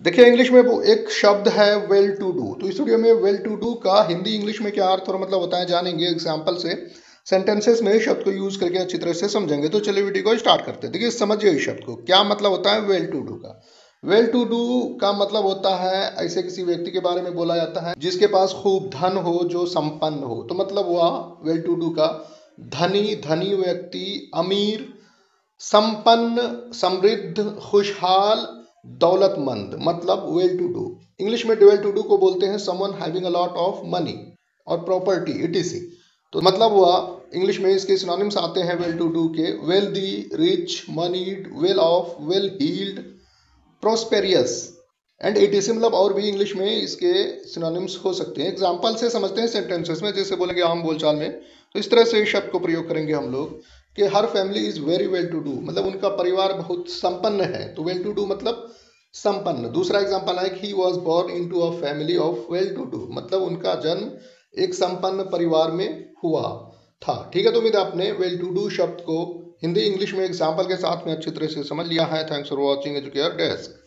देखिए इंग्लिश में वो एक शब्द है वेल टू डू तो इस वीडियो में वेल टू डू का हिंदी इंग्लिश में क्या अर्थ और मतलब होता जानेंगे एग्ज़ाम्पल से। सेंटेंसेस में शब्द को यूज़ करके अच्छी तरह से समझेंगे। तो चलिए वीडियो को स्टार्ट करते हैं। देखिए, समझिए इस शब्द को। क्या मतलब होता है वेल टू डू का? वेल टू डू का मतलब होता है, ऐसे किसी व्यक्ति के बारे में बोला जाता है, जिसके पास खूब धन हो, जो संपन्न हो। तो मतलब हुआ वेल टू डू का, धनी धनी व्यक्ति, अमीर, संपन्न, समृद्ध, खुशहाल दौलतमंद मतलब वेल टू डू इंग्लिश में वेल टू डू को बोलते हैं someone having a lot of money और प्रॉपर्टी इटीसी तो मतलब हुआ इंग्लिश में इसके सिनोनिम्स आते हैं वेल टू डू के wealthy rich moneyed well off well heeled prosperous and etc मतलब और भी इंग्लिश में इसके सिनोनिम्स हो सकते हैं. एग्ज़ाम्पल से समझते हैं सेंटेंसेस में, जैसे बोलेंगे आम बोलचाल में. तो इस तरह से इस शब्द को प्रयोग करेंगे हम लोग. कि हर family is very well to do मतलब उनका परिवार बहुत संपन्न है तो वेल टू डू मतलब संपन्न। दूसरा एग्ज़ाम्पल है कि he was born into a family of well to do मतलब उनका जन्म एक संपन्न परिवार में हुआ था। ठीक है तो उम्मीद आपने वेल टू डू शब्द को हिंदी, इंग्लिश में एग्ज़ाम्पल के साथ में अच्छी तरह से समझ लिया है। Thanks for watching Educare desk